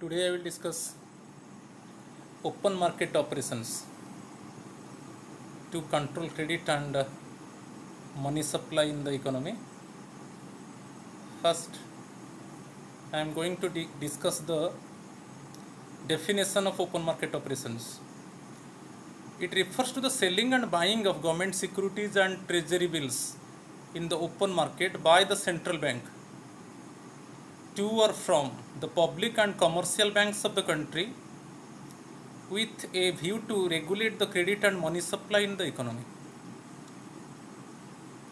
Today I will discuss open market operations to control credit and uh, money supply in the economy. First, I am going to discuss the definition of open market operations. It refers to the selling and buying of government securities and treasury bills in the open market by the central bank to or from the public and commercial banks of the country with a view to regulate the credit and money supply in the economy.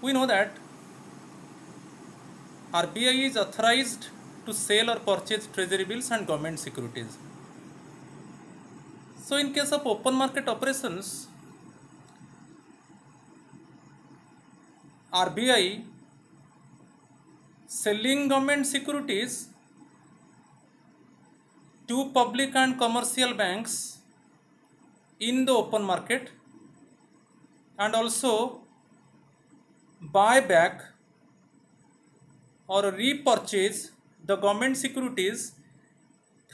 We know that RBI is authorized to sell or purchase treasury bills and government securities. So, in case of open market operations, RBI selling government securities to public and commercial banks in the open market and also buy back or repurchase the government securities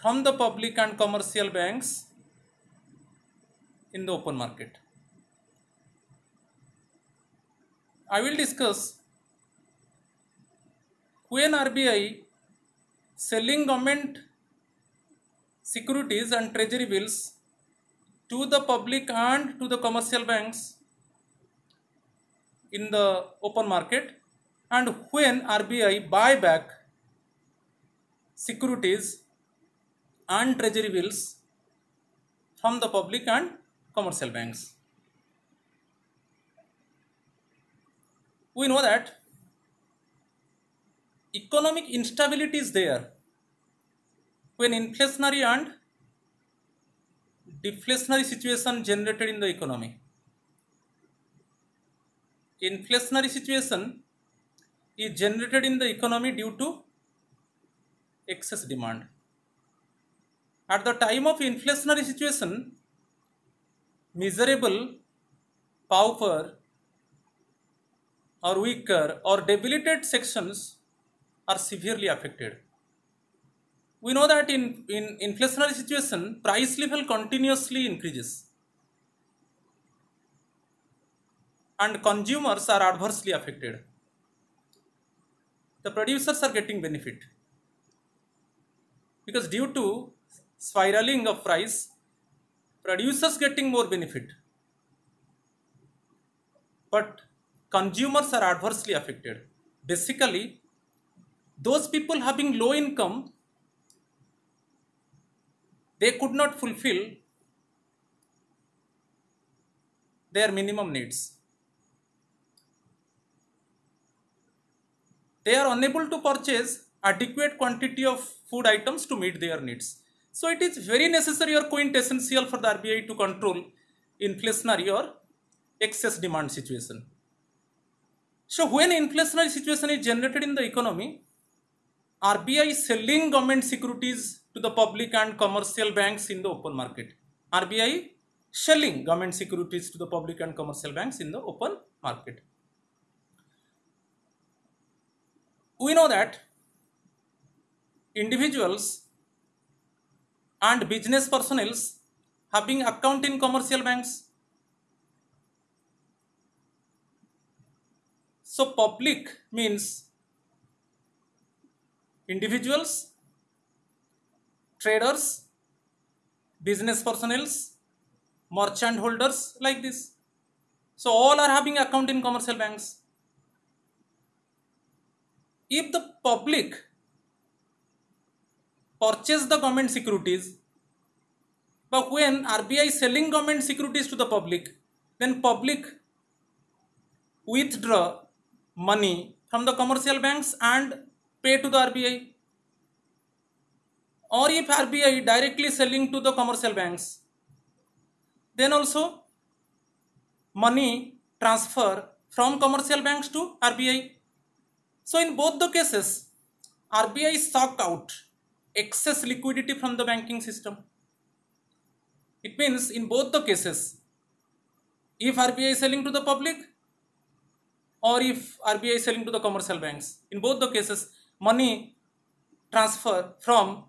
from the public and commercial banks in the open market. I will discuss when RBI selling government securities and treasury bills to the public and to the commercial banks in the open market and when RBI buy back securities and treasury bills from the public and commercial banks. We know that economic instability is there when inflationary and deflationary situation generated in the economy. Inflationary situation is generated in the economy due to excess demand. At the time of inflationary situation, miserable, pauper, or weaker or debilitated sections are severely affected. We know that in, in inflationary situation, price level continuously increases and consumers are adversely affected. The producers are getting benefit because due to spiraling of price, producers getting more benefit but consumers are adversely affected basically those people having low income they could not fulfill their minimum needs they are unable to purchase adequate quantity of food items to meet their needs so it is very necessary or quintessential for the RBI to control inflationary or excess demand situation. So when inflationary situation is generated in the economy, RBI selling government securities to the public and commercial banks in the open market. RBI selling government securities to the public and commercial banks in the open market. We know that individuals and business personnel having account in commercial banks. So public means individuals, traders, business personnel, merchant holders like this. So all are having account in commercial banks. If the public purchase the government securities but when RBI selling government securities to the public then public withdraw money from the commercial banks and pay to the RBI or if RBI directly selling to the commercial banks then also money transfer from commercial banks to RBI so in both the cases RBI suck out excess liquidity from the banking system. It means in both the cases, if RBI is selling to the public or if RBI is selling to the commercial banks, in both the cases, money transfer from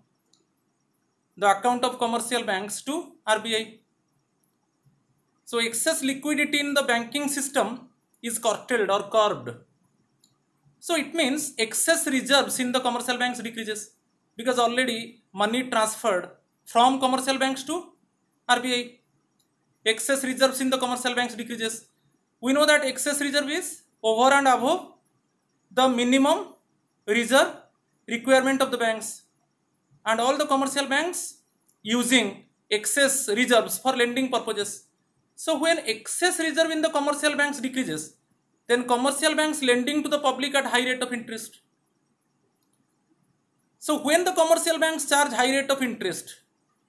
the account of commercial banks to RBI. So excess liquidity in the banking system is curtailed or curbed. So it means excess reserves in the commercial banks decreases because already money transferred from commercial banks to RBI. Excess reserves in the commercial banks decreases. We know that excess reserve is over and above the minimum reserve requirement of the banks and all the commercial banks using excess reserves for lending purposes. So when excess reserve in the commercial banks decreases, then commercial banks lending to the public at high rate of interest. So when the commercial banks charge high rate of interest,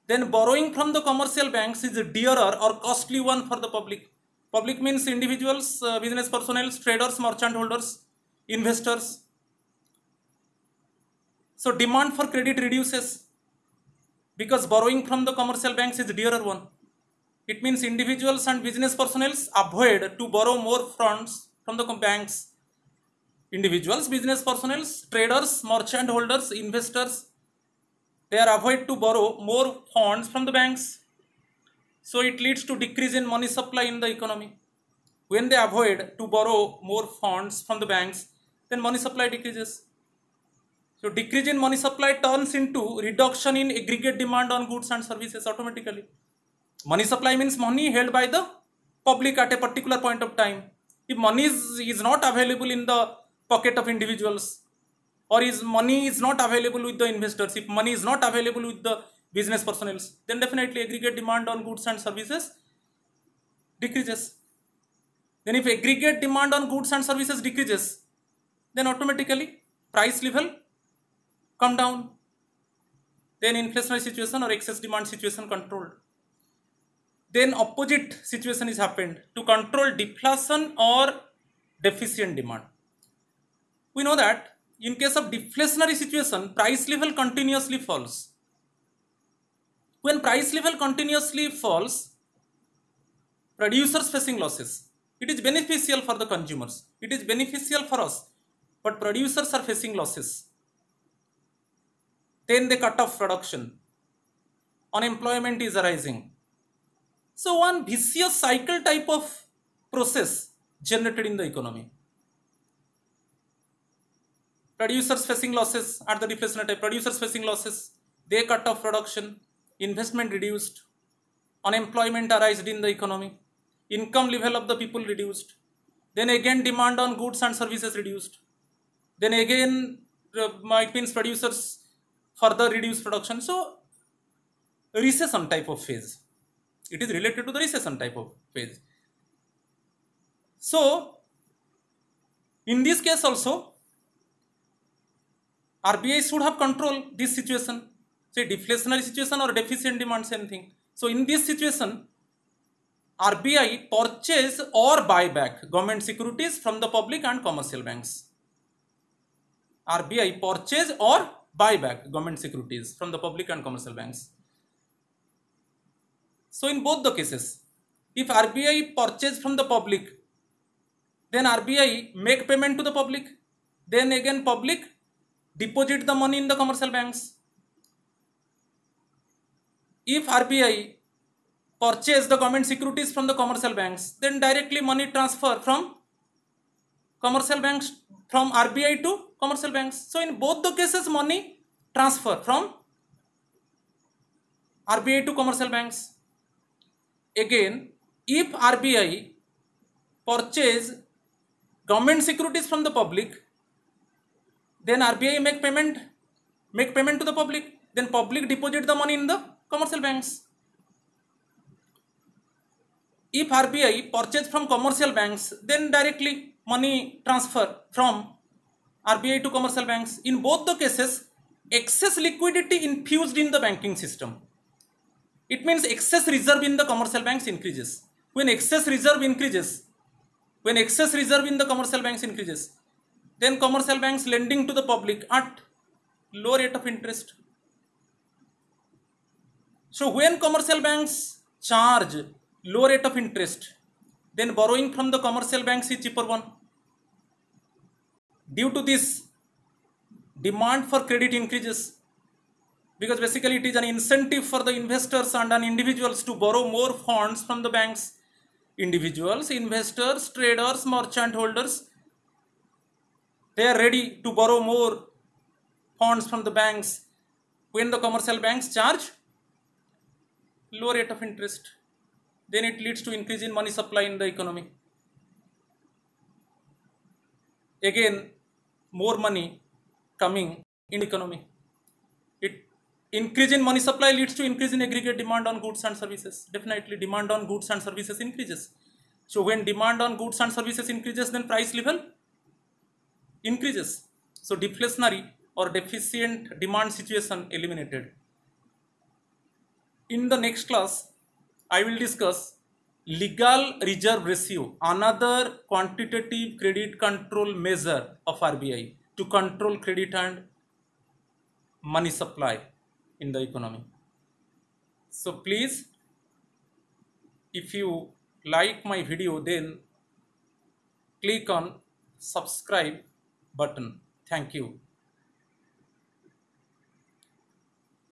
then borrowing from the commercial banks is a dearer or costly one for the public. Public means individuals, uh, business personnel, traders, merchant holders, investors. So demand for credit reduces because borrowing from the commercial banks is dearer one. It means individuals and business personnel avoid to borrow more funds from the banks. Individuals, business personnel, traders, merchant holders, investors, they are avoid to borrow more funds from the banks. So it leads to decrease in money supply in the economy. When they avoid to borrow more funds from the banks, then money supply decreases. So decrease in money supply turns into reduction in aggregate demand on goods and services automatically. Money supply means money held by the public at a particular point of time. If money is, is not available in the pocket of individuals or is money is not available with the investors, if money is not available with the business personnel, then definitely aggregate demand on goods and services decreases. Then if aggregate demand on goods and services decreases, then automatically price level come down. Then inflationary situation or excess demand situation controlled. Then opposite situation is happened to control deflation or deficient demand. We know that in case of deflationary situation, price level continuously falls. When price level continuously falls, producers facing losses. It is beneficial for the consumers. It is beneficial for us. But producers are facing losses. Then they cut off production. Unemployment is arising. So one vicious cycle type of process generated in the economy. Producers facing losses at the deflationary type. Producers facing losses. They cut off production. Investment reduced. Unemployment arised in the economy. Income level of the people reduced. Then again demand on goods and services reduced. Then again uh, might means producers further reduce production. So recession type of phase. It is related to the recession type of phase. So in this case also RBI should have control this situation, say deflationary situation or deficient demand, same thing. So in this situation, RBI purchase or buy back government securities from the public and commercial banks. RBI purchase or buy back government securities from the public and commercial banks. So in both the cases, if RBI purchase from the public, then RBI make payment to the public, then again public deposit the money in the commercial banks. If RBI purchase the government securities from the commercial banks, then directly money transfer from commercial banks from RBI to commercial banks. So in both the cases money transfer from RBI to commercial banks. Again, if RBI purchase government securities from the public, then RBI make payment, make payment to the public, then public deposit the money in the commercial banks. If RBI purchase from commercial banks, then directly money transfer from RBI to commercial banks. In both the cases, excess liquidity infused in the banking system. It means excess reserve in the commercial banks increases. When excess reserve increases, when excess reserve in the commercial banks increases, then commercial banks lending to the public at low rate of interest. So when commercial banks charge low rate of interest, then borrowing from the commercial banks is cheaper one. Due to this, demand for credit increases. because basically it is an incentive for the investors and an individuals to borrow more funds from the banks individuals investors traders merchant holders they are ready to borrow more funds from the banks when the commercial banks charge low rate of interest then it leads to increase in money supply in the economy again more money coming in economy. It increase in money supply leads to increase in aggregate demand on goods and services. Definitely demand on goods and services increases. So when demand on goods and services increases then price level increases. So deflationary or deficient demand situation eliminated. In the next class i will discuss legal reserve ratio another quantitative credit control measure of rbi to control credit and money supply in the economy. So please if you like my video then click on subscribe button. Thank you